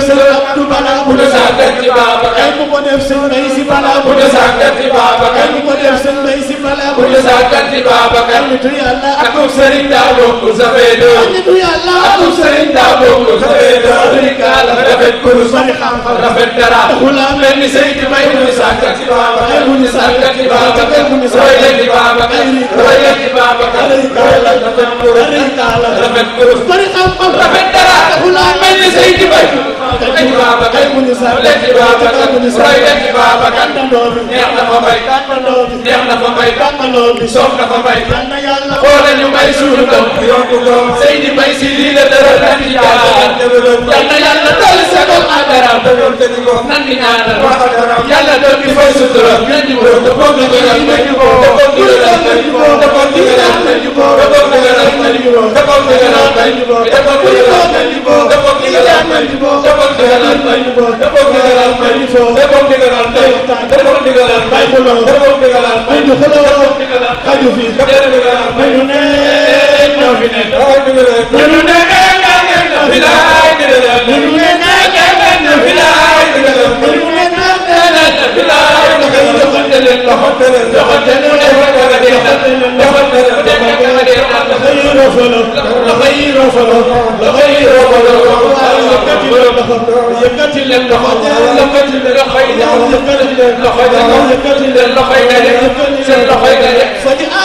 def seen abdu bala bu de sàggati baaba kenn ku ko def seen mbay si bala bu de sàggati baaba kenn ku ko def seen mbay si bala bu de sàggati baaba kenn nitu yàlla ak sëriñ daa bokk sa fee doo nitu yàlla ak sëriñ daa bokk sa fee doo rika la rafet kurus bari xam-xam rafet dara wala mel ni sëy di may bu de sàggati baaba kenn bu de sàggati baaba kenn bu de sàggati baaba kenn roy leen di baaba kenn roy leen di baaba kenn rafet kurus bari xam-xam rafet dara wala sëñ bi Babacar neex na fa mbay neex na fa mbay soof na fa mbay xoolal ñu mbay suñu doom yokku doom sëy di mbay si lii la dara nan di jaaraat yàlla yàlla dolli sa doom ak daraam nan di ñaanal yàlla doon di fay sutura ñun ñu ko te foog ñu ko ñaan nañ ko te foog ñu ko ñaan nañ ko te foog ñu ko ñaan nañ ko te foog ñu ko ñaan nañ ko te foog ñu ko ñaan nañ ko te foog ñu ko ñaan nañ ko ndigalal may defal ndigalal may defal ndigalal may defal ndigalal may defal ndigalal may defal ndigalal xaju fi defal ndigalal may ñu ne ñoo fi nekk defal ndigalal may ñu ne bilaay ndigalal may ñu ne bilaay ndigalal may ñu ne bilaay ndigalal joxante leen loxo joxante leen loxo joxante leen loxo قتل لقد لقينا لقد لقينا لقد لقينا لقد لقينا